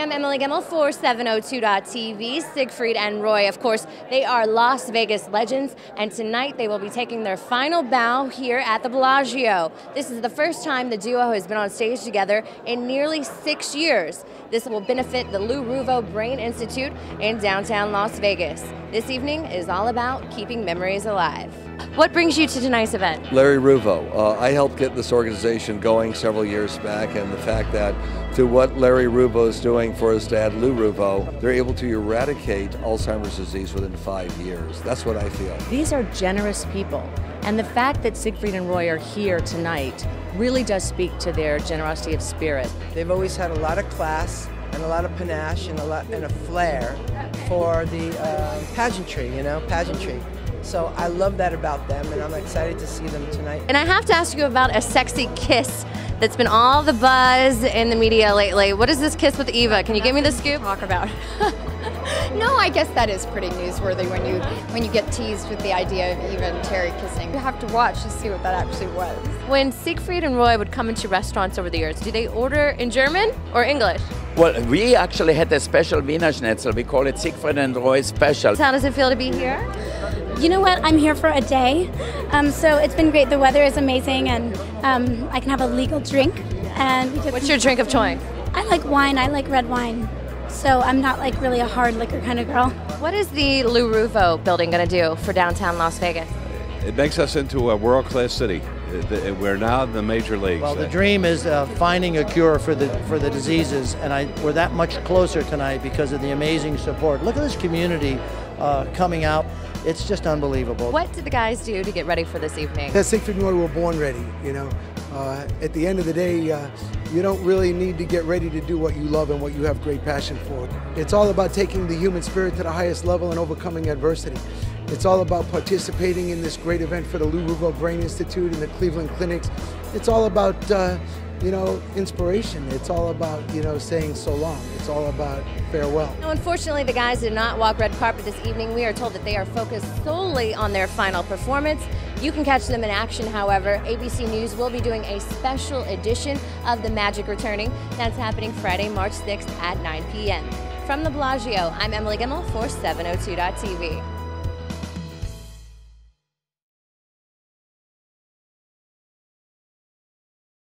I'm Emily Gemmel for 702.TV. Siegfried and Roy, of course, they are Las Vegas legends, and tonight they will be taking their final bow here at the Bellagio. This is the first time the duo has been on stage together in nearly six years. This will benefit the Lou Ruvo Brain Institute in downtown Las Vegas. This evening is all about keeping memories alive. What brings you to tonight's event? Larry Ruvo. Uh, I helped get this organization going several years back, and the fact that through what Larry Ruvo is doing for his dad, Lou Ruvo, they're able to eradicate Alzheimer's disease within five years. That's what I feel. These are generous people, and the fact that Siegfried and Roy are here tonight really does speak to their generosity of spirit. They've always had a lot of class and a lot of panache and a lot and a flair for the uh, pageantry, you know, pageantry. So I love that about them, and I'm excited to see them tonight. And I have to ask you about a sexy kiss that's been all the buzz in the media lately. What is this kiss with Eva? Can you give me the scoop? Talk about. no, I guess that is pretty newsworthy when you when you get teased with the idea of Eva and Teri kissing. You have to watch to see what that actually was. When Siegfried and Roy would come into restaurants over the years, do they order in German or English? Well, we actually had a special Wiener Schnitzel. We call it Siegfried and Roy Special. How does it feel to be here? You know what? I'm here for a day, um, so it's been great. The weather is amazing, and um, I can have a legal drink. And what's your drink of choice? I like wine. I like red wine. So I'm not like really a hard liquor kind of girl. What is the Lou Ruvo building going to do for downtown Las Vegas? It makes us into a world-class city. We're now in the major leagues. Well, the dream is uh, finding a cure for the for the diseases, and I, we're that much closer tonight because of the amazing support. Look at this community uh, coming out it's just unbelievable. What did the guys do to get ready for this evening? That Siegfried and Roy were born ready. You know, uh, at the end of the day, uh, you don't really need to get ready to do what you love and what you have great passion for. It's all about taking the human spirit to the highest level and overcoming adversity. It's all about participating in this great event for the Lou Ruvo Brain Institute and the Cleveland Clinics. It's all about uh, you know, inspiration. It's all about, you know, saying so long. It's all about farewell. Now, unfortunately, the guys did not walk red carpet this evening. We are told that they are focused solely on their final performance. You can catch them in action, however. ABC News will be doing a special edition of The Magic Returning. That's happening Friday, March 6th at 9 p.m. From the Bellagio, I'm Emily Gemmel for 702.TV.